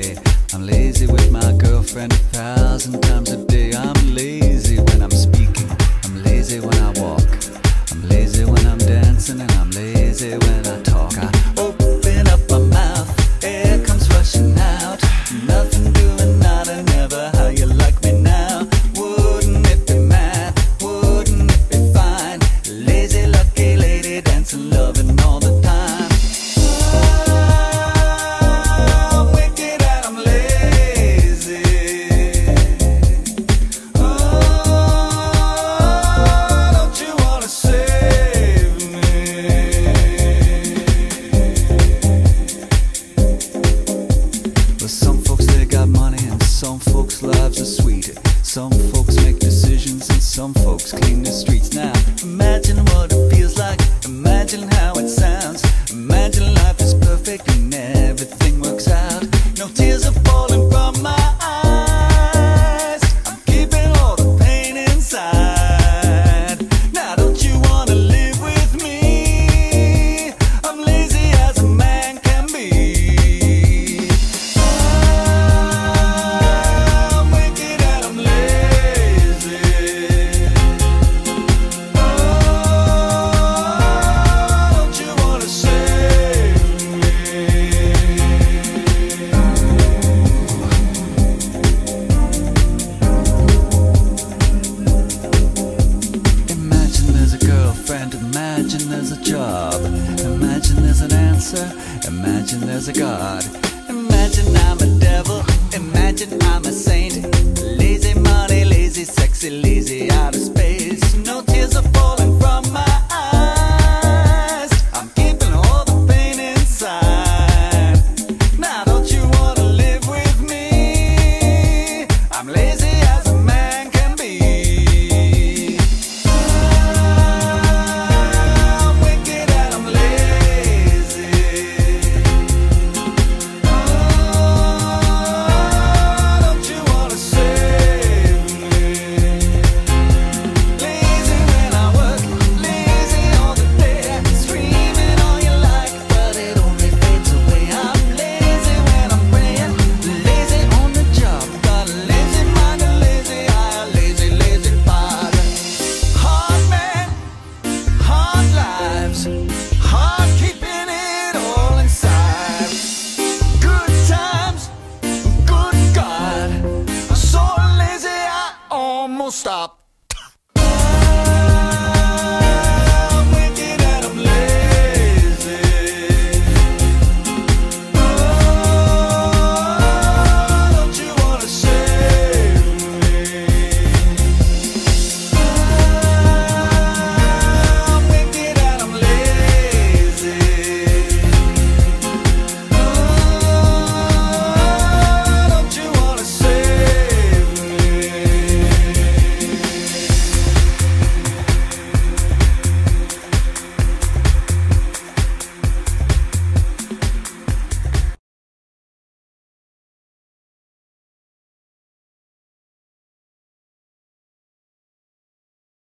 day. I'm lazy with my girlfriend a thousand times a day. I'm lazy when I'm speaking. I'm lazy when I walk. I'm lazy when I'm dancing, and I'm lazy when some there's a job. Imagine there's an answer. Imagine there's a God. Imagine I'm a devil. Imagine I'm a saint. Lazy money, lazy, sexy, lazy out of space. stop.